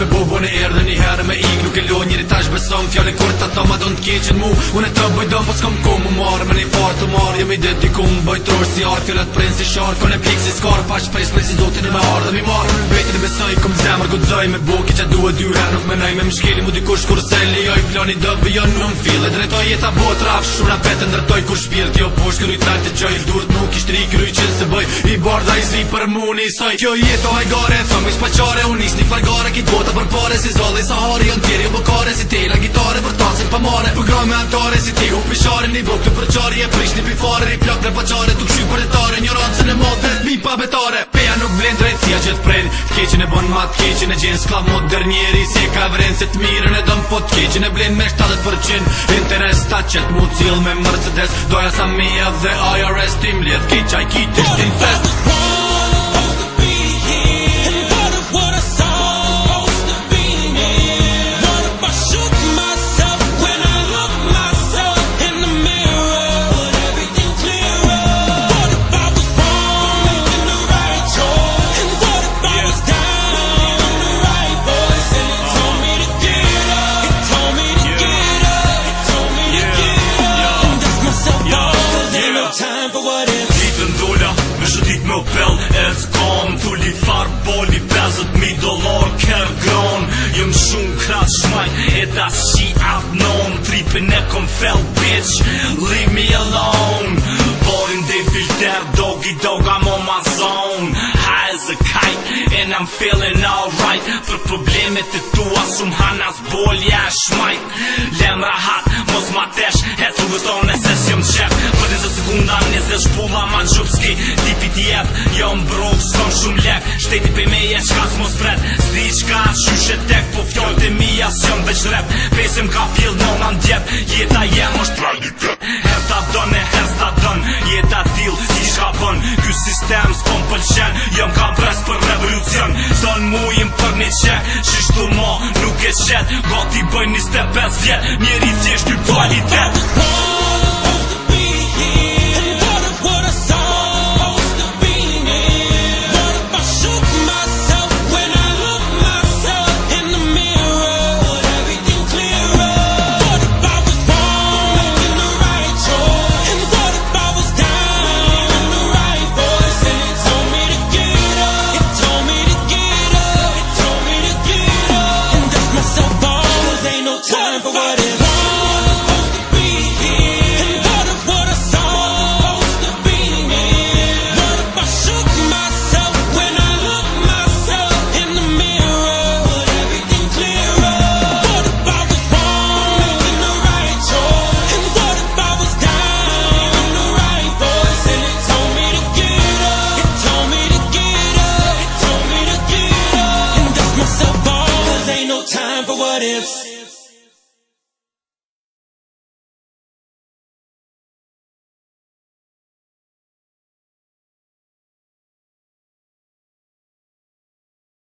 me bubu në erë dhe një herë me ik Nuk e lo njëri tash besëm fjallin kur të thoma do në të keqen mu Unë e të bëjdo po s'kom ku mu marë me një farë të marë Jem i deti ku më bëjt si arë fjallat prejnë si sharë Kone pikë si skarë pash s'prej si zotin e me arë dhe mi marë Vetin e besëm gudzoj me buki që duhet dyra Nuk menoj me mshkeli mu dikush kur se lijoj Ploni do bëjo në më fill E drejtoj jeta bot raf shumë na petë Ndërtoj kur shpirë tjo posh kërruj tajt të gjoj Durët nuk ishtë ri kërruj që se bëj I borda i zi për mu nisoj Kjo jetë o hajgare Thëm i shpaqare unis një flagare Kitë bota për pare si zolli sa hori Jon tjeri u bëkare si tela gitare Për tasin për more Për grome si ti u pishare Një buk të përqare E prish një pifare Tuk shy për detare Një Mi pa nuk vlen drejtësia që të prejnë Keqin e bon ma të keqin e gjenë Sklav njeri se ka vrenë Se të mirën e dëmë po të keqin e blen me 70% Interes ta që mu cilë me Mercedes Doja sa mija dhe IRS tim Lidh keqa i kitë fest time for what if me opel, më pell e zgon Tulli farë boli, 50.000 dolar kërë gron Jëmë shumë kratë shmaj, e da si atë Tripe Tripin kom fell, bitch, leave me alone I'm feeling all right Për problemet të tua Sum hanas bol, ja shmajt Lem rahat, mos ma tesh Het të gëtonë e ses jëm qep Për njëzë sekunda, njëzë shpulla Ma në gjupë s'ki, tipi t'jep Jom brok s'kom shumë lek Shteti për me e qka s'mo s'pret Sdi qka shushet tek Po fjoll të mi asë jom veç rep Pesim ka fill, no ma ndjep Jeta jem është tragiket Her ta e her s'ta dën Jeta t'il, si shka bën sistem s'kom pëlqen jom ka pres për revolucion Zonë mujim për një qenë Shishtu ma nuk e qenë Gati bëj një step 5 vjetë Njeri tjesht një kvalitetë what if?